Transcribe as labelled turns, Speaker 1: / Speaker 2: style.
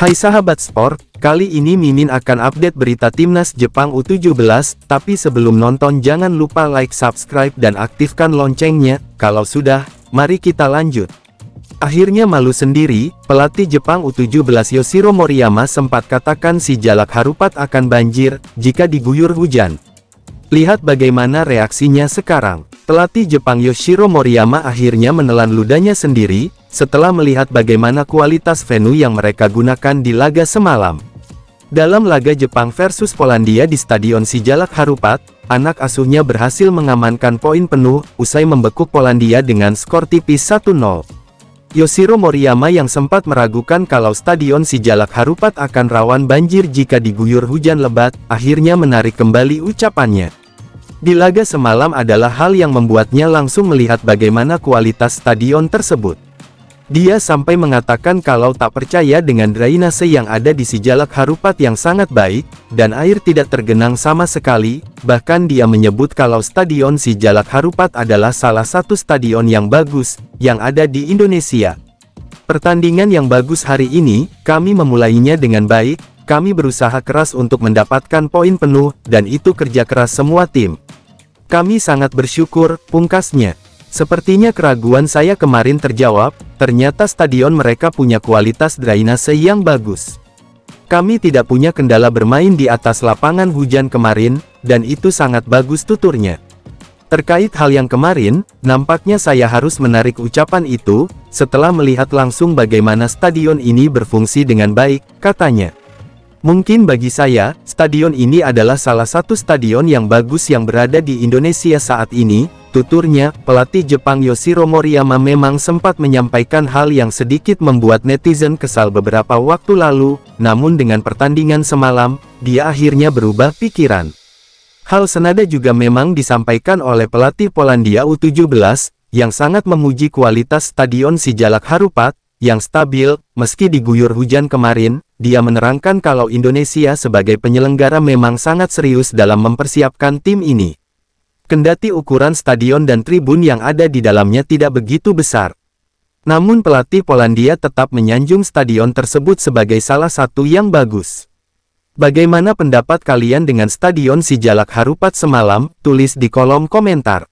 Speaker 1: Hai sahabat sport, kali ini Mimin akan update berita timnas Jepang U17, tapi sebelum nonton jangan lupa like subscribe dan aktifkan loncengnya, kalau sudah, mari kita lanjut. Akhirnya malu sendiri, pelatih Jepang U17 Yoshiro Moriyama sempat katakan si Jalak Harupat akan banjir, jika diguyur hujan. Lihat bagaimana reaksinya sekarang. Pelatih Jepang Yoshiro Moriyama akhirnya menelan ludahnya sendiri, setelah melihat bagaimana kualitas venue yang mereka gunakan di laga semalam. Dalam laga Jepang versus Polandia di Stadion Sijalak Harupat, anak asuhnya berhasil mengamankan poin penuh, usai membekuk Polandia dengan skor tipis 1-0. Yoshiro Moriyama yang sempat meragukan kalau Stadion Sijalak Harupat akan rawan banjir jika diguyur hujan lebat, akhirnya menarik kembali ucapannya. Di laga semalam adalah hal yang membuatnya langsung melihat bagaimana kualitas stadion tersebut. Dia sampai mengatakan kalau tak percaya dengan drainase yang ada di Sijalak Harupat yang sangat baik, dan air tidak tergenang sama sekali, bahkan dia menyebut kalau stadion Sijalak Harupat adalah salah satu stadion yang bagus, yang ada di Indonesia. Pertandingan yang bagus hari ini, kami memulainya dengan baik, kami berusaha keras untuk mendapatkan poin penuh, dan itu kerja keras semua tim. Kami sangat bersyukur, pungkasnya. Sepertinya keraguan saya kemarin terjawab, ternyata stadion mereka punya kualitas drainase yang bagus. Kami tidak punya kendala bermain di atas lapangan hujan kemarin, dan itu sangat bagus tuturnya. Terkait hal yang kemarin, nampaknya saya harus menarik ucapan itu, setelah melihat langsung bagaimana stadion ini berfungsi dengan baik, katanya. Mungkin bagi saya, stadion ini adalah salah satu stadion yang bagus yang berada di Indonesia saat ini, Tuturnya, pelatih Jepang Yoshiro Moriyama memang sempat menyampaikan hal yang sedikit membuat netizen kesal beberapa waktu lalu, namun dengan pertandingan semalam, dia akhirnya berubah pikiran. Hal senada juga memang disampaikan oleh pelatih Polandia U17, yang sangat memuji kualitas stadion Sijalak Harupat, yang stabil, meski diguyur hujan kemarin, dia menerangkan kalau Indonesia sebagai penyelenggara memang sangat serius dalam mempersiapkan tim ini. Kendati ukuran stadion dan tribun yang ada di dalamnya tidak begitu besar. Namun pelatih Polandia tetap menyanjung stadion tersebut sebagai salah satu yang bagus. Bagaimana pendapat kalian dengan stadion Sijalak Harupat semalam? Tulis di kolom komentar.